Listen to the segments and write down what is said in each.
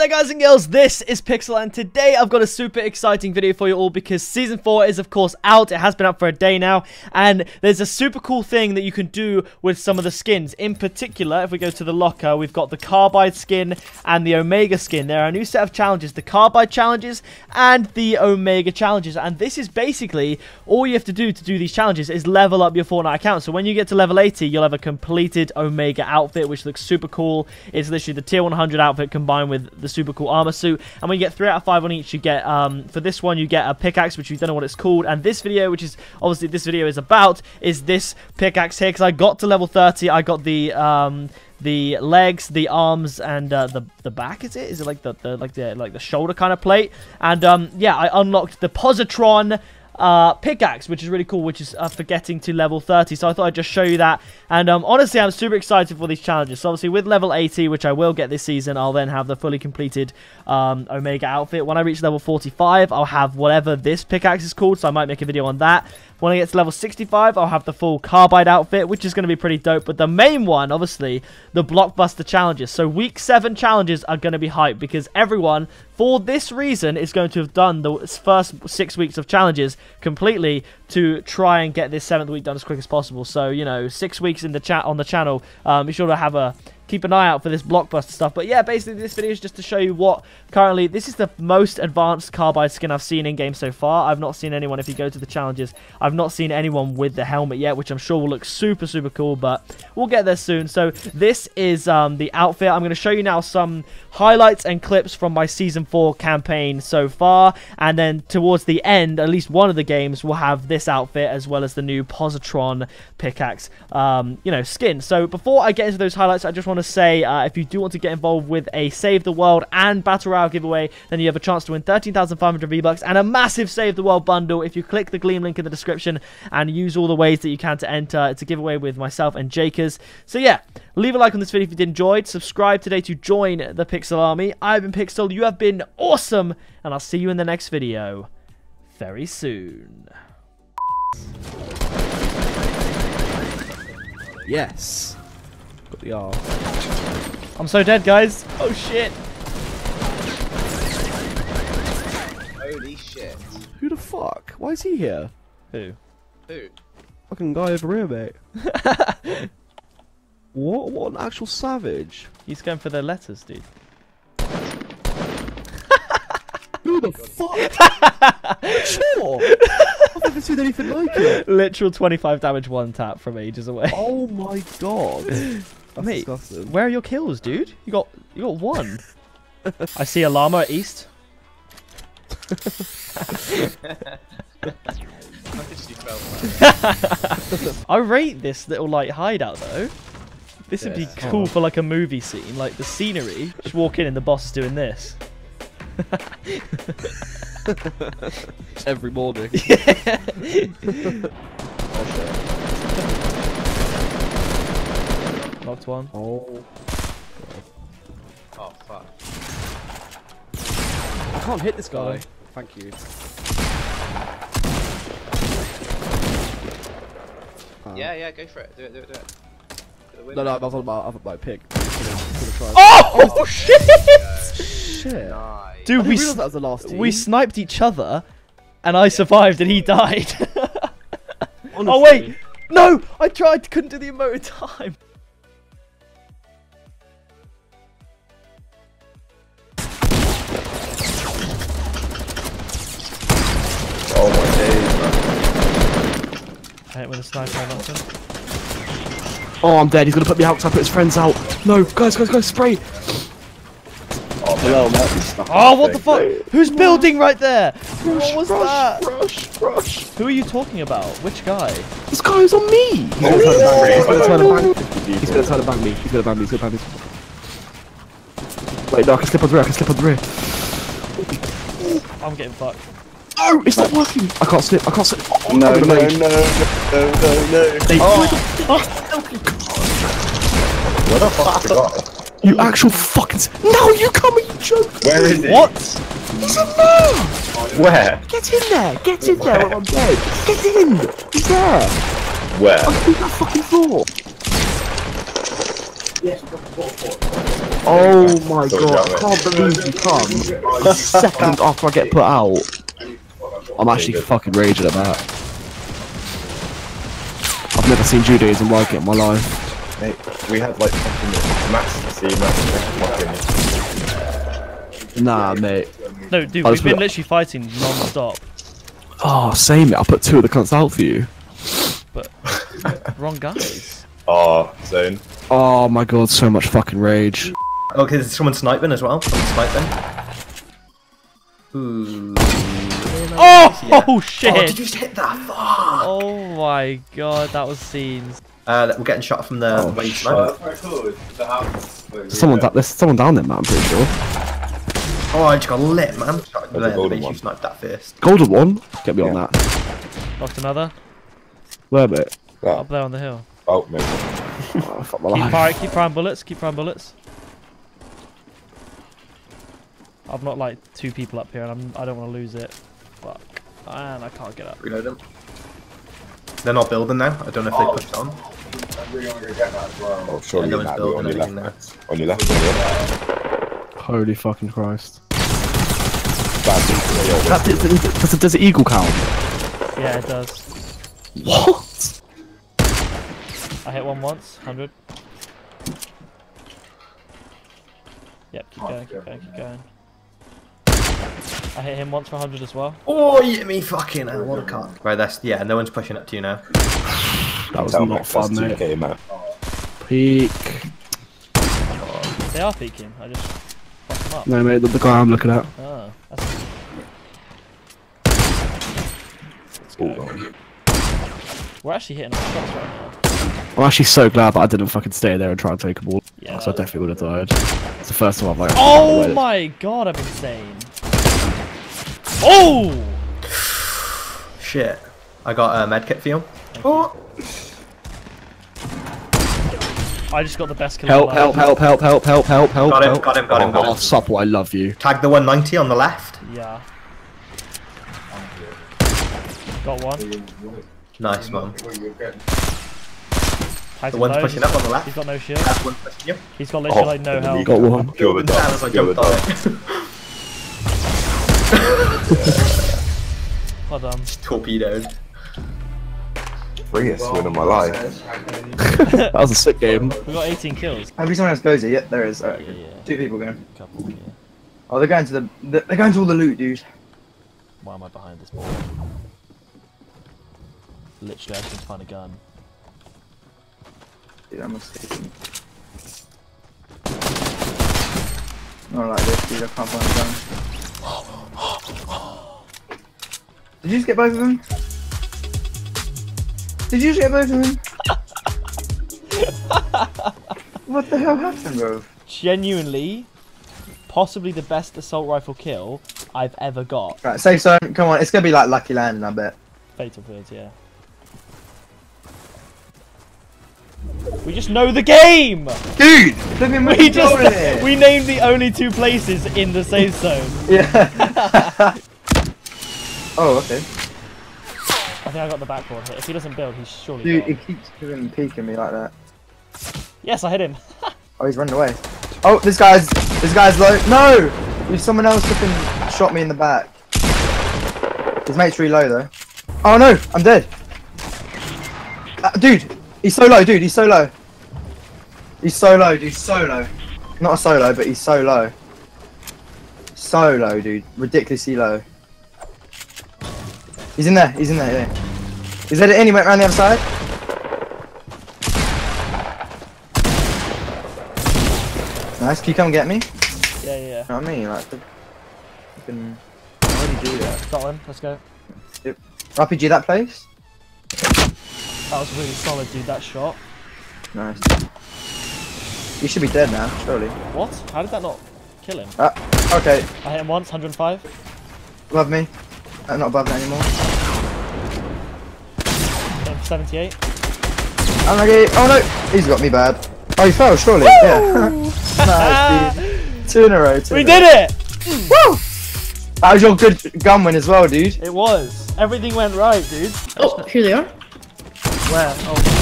there guys and girls, this is Pixel and today I've got a super exciting video for you all because Season 4 is of course out, it has been out for a day now, and there's a super cool thing that you can do with some of the skins. In particular, if we go to the locker, we've got the Carbide skin and the Omega skin. There are a new set of challenges, the Carbide challenges and the Omega challenges, and this is basically, all you have to do to do these challenges is level up your Fortnite account. So when you get to level 80, you'll have a completed Omega outfit, which looks super cool. It's literally the tier 100 outfit combined with the super cool armor suit. And when you get 3 out of 5 on each, you get, um, for this one, you get a pickaxe, which we don't know what it's called. And this video, which is obviously this video is about, is this pickaxe here. Because I got to level 30, I got the... Um, the legs, the arms, and uh, the the back. Is it? Is it like the, the like the like the shoulder kind of plate? And um, yeah, I unlocked the positron uh, pickaxe, which is really cool, which is uh, for getting to level 30. So I thought I'd just show you that. And um, honestly, I'm super excited for these challenges. So obviously with level 80, which I will get this season, I'll then have the fully completed um, Omega outfit. When I reach level 45, I'll have whatever this pickaxe is called. So I might make a video on that. When I get to level 65, I'll have the full Carbide outfit, which is going to be pretty dope. But the main one, obviously, the Blockbuster challenges. So week 7 challenges are going to be hyped because everyone, for this reason, is going to have done the first 6 weeks of challenges completely to try and get this 7th week done as quick as possible. So, you know, 6 weeks in the chat on the channel, um, be sure to have a keep an eye out for this blockbuster stuff. But yeah, basically this video is just to show you what currently, this is the most advanced Carbide skin I've seen in game so far. I've not seen anyone, if you go to the challenges, I've not seen anyone with the helmet yet, which I'm sure will look super, super cool, but we'll get there soon. So this is um, the outfit. I'm going to show you now some highlights and clips from my Season 4 campaign so far, and then towards the end, at least one of the games will have this outfit as well as the new Positron pickaxe, um, you know, skin. So before I get into those highlights, I just want to say uh, if you do want to get involved with a Save the World and Battle Royale giveaway, then you have a chance to win 13,500 V-Bucks and a massive Save the World bundle if you click the Gleam link in the description and use all the ways that you can to enter. It's a giveaway with myself and Jakers. So yeah, leave a like on this video if you did enjoy. It. Subscribe today to join the Pixel Army. I've been Pixel, you have been awesome, and I'll see you in the next video very soon. Yes. Got the R. I'm so dead, guys. Oh, shit. Holy shit. Who the fuck? Why is he here? Who? Who? Fucking guy over here, mate. what? What an actual savage. He's going for the letters, dude. Who the fuck? sure. I've anything like it. Literal 25 damage one tap from ages away. Oh my god. That's Mate, disgusting. where are your kills, dude? You got you got one. I see a llama at east. I rate this little like hideout though. This would be Yeah. cool for like a movie scene, like the scenery. Just walk in and the boss is doing this. Every morning. Knocked one. oh. Oh fuck. I can't hit this guy. Thank you. Uh, Yeah, yeah, go for it. Do it, do it, do it. For the win. No, no, I was on my, my pick. Oh, oh shit! Shit. Nice. I Dude, we that was the last team. we sniped each other, and I survived, and he died. Oh wait, no! I tried, couldn't do the emote in time. Oh my days, man. Hit with a sniper button. Oh, I'm dead. He's gonna put me out 'cause I put his friends out. No, guys, guys, guys, spray. Oh, below might. Oh, what the fuck? Who's building right there? What was rush, that? Rush, rush. Who are you talking about? Which guy? This guy's on me. He's Oh, gonna turn no. and bang me. He's gonna turn and oh. bang me. He's gonna bang me. He's gonna bang me. Wait, no, I can slip on the rear. I can slip on the rear. I'm getting fucked. Oh, no, it's not working. I can't slip. I can't slip. Oh, No, I'm no, no, no, no, no, no. They- oh. Where the fuck's the guy? You actual fucking. No, you come and you joke. Where is he? What? He's in there. Where? Get in there. Get in there I'm dead. Get in. He's there. Where? I'm on that fucking floor. Oh my So god, I can't believe you come a second after I get put out. I'm actually fucking raging at that. I've never seen Judaism like it in my life. Mate, we had like fucking Max C, Max fucking. Nah, mate. No, dude, I we've been literally fighting non-stop. Oh, same it. I put two of the cunts out for you. But wrong guys. Ah, oh, zone. Oh my god, so much fucking rage. Okay, there's someone sniping as well. Someone sniping. Oh, Ooh. Oh, Yeah. oh shit! Oh, did you just hit that? Fuck. Oh my god, that was scenes. Uh, we're getting shot from the Oh, wave shit. sniper. Someone that there's someone down there, man. I'm pretty sure. Oh, I just got lit, man. Shot there, golden one. you sniped that first. Golden one. Get me on that. Knocked another. Where, mate? Up there on the hill. Oh, mate. Oh, fuck my Keep life. firing, keep firing bullets, keep firing bullets. I've not like two people up here and I'm, I don't want to lose it. Fuck. And I can't get up. Reload them. They're not building now. I don't know if they pushed on. Oh, surely Yeah, no you're one's mad. building On your left, anything there. On your left, on your left. Holy fucking Christ. Bad people, yeah, That, does, does, does the eagle count? Yeah, it does. What? I hit one once, 100. Yep, keep going, keep going, keep going. I hit him once for 100 as well. Oh, you hit me fucking hell. What a cock. Right, that's, yeah, no one's pushing up to you now. That was not Max fun, mate. 2K, man. Peak. They are peeking, I just fucked them up. No, mate, the, the guy I'm looking at. Ah, that's... Let's Oh, go. We're actually hitting our shots right now. I'm actually so glad that I didn't fucking stay there and try and take a ball. Yeah, Because I definitely would have died. It's the first time I've like. Oh waited. my god, I'm insane. Oh! Shit. I got a medkit for you. Oh. I just got the best kill. Help, help, help, help, help, help, help, help, Got him, help. got him, got him, got Oh, him. Supple, I love you. Tag the 190 on the left. Yeah. Got one. Nice one. The one's low, pushing up on the left. He's got no shield. That's one pushing you. He's got literally Oh, like no the health. league. Got one. You're the Building as I dog. You're the jumped on dog. it. Well done. Torpedoed. Freest win of my life. That was a sick game. We got 18 kills. Maybe someone else goes here. Yep, there is. Alright, Yeah, yeah. Two people going. Couple. Yeah. Oh, they're going to the. the- They're going to all the loot, dude. Why am I behind this ball? Literally, I just need find a gun. Dude, I'm mistaken. Not like this, dude. I can't find a gun. Did you just get both of them? Did you just get both of them? what the hell happened, bro? Genuinely, possibly the best assault rifle kill I've ever got. Right, safe zone. Come on, it's gonna be like Lucky Landing, I bet. Fatal Fields, yeah. We just know the game! Dude, We we just we named the only two places in the safe zone. Yeah. oh, okay. I think I got the backboard hit. If he doesn't build, he's surely Dude, gone. it keeps doing peeking me like that. Yes, I hit him. Oh, he's running away. Oh, this guy's this guy's low. No, Dude, someone else flipping shot me in the back. His mate's really low though. Oh no, I'm dead. Uh, dude, he's so low, dude. He's so low. He's so low, dude. So low. Not a solo, but he's so low. So low, dude. Ridiculously low. He's in there. He's in there. Yeah. Is that it? Any went around the other side? Nice. Can you come get me? Yeah, yeah, yeah. You know I mean? Like, the, fucking, how do you do that? Got one, let's go. Yep. RPG that place? That was really solid, dude. That shot. Nice. You should be dead now, surely. What? How did that not kill him? Ah, okay. I hit him once, 105. Love me. Uh, not above that anymore. Hit him 78. Unlucky. Oh no! He's got me bad. Oh, he fell, surely. Yeah. nice, dude. Two in a row. Two We in a row. did it! Woo! That was your good gun win as well, dude. It was. Everything went right, dude. Oh, here they are. Where? Oh,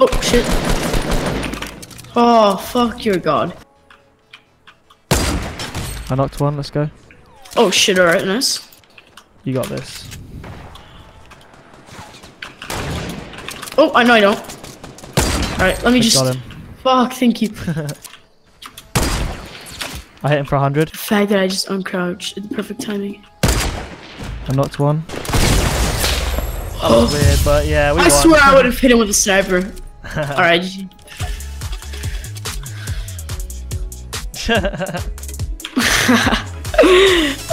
Oh shit. Oh fuck your god. I knocked one. Let's go. Oh shit, alright, nice. You got this. Oh, I know I don't. Alright, let me I just. got him. Fuck, thank you. I hit him for 100. The fact that I just uncrouched at the perfect timing. I knocked one. Oh. That was weird, but yeah, we I won. swear I would have hit him with a sniper. Alright.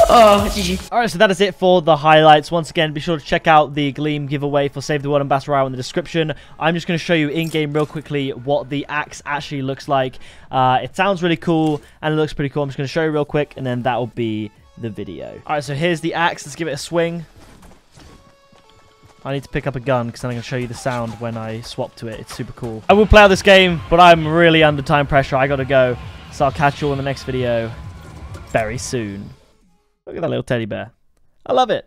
Oh, GG. Alright, so that is it for the highlights. Once again, be sure to check out the Gleam giveaway for Save the World and Battle Royale in the description. I'm just going to show you in-game real quickly what the axe actually looks like. Uh, it sounds really cool, and it looks pretty cool. I'm just going to show you real quick, and then that will be the video. Alright, so here's the axe. Let's give it a swing. I need to pick up a gun because then I'm going to show you the sound when I swap to it. It's super cool. I will play out this game, but I'm really under time pressure. I got to go. So I'll catch you all in the next video very soon. Look at that little teddy bear. I love it.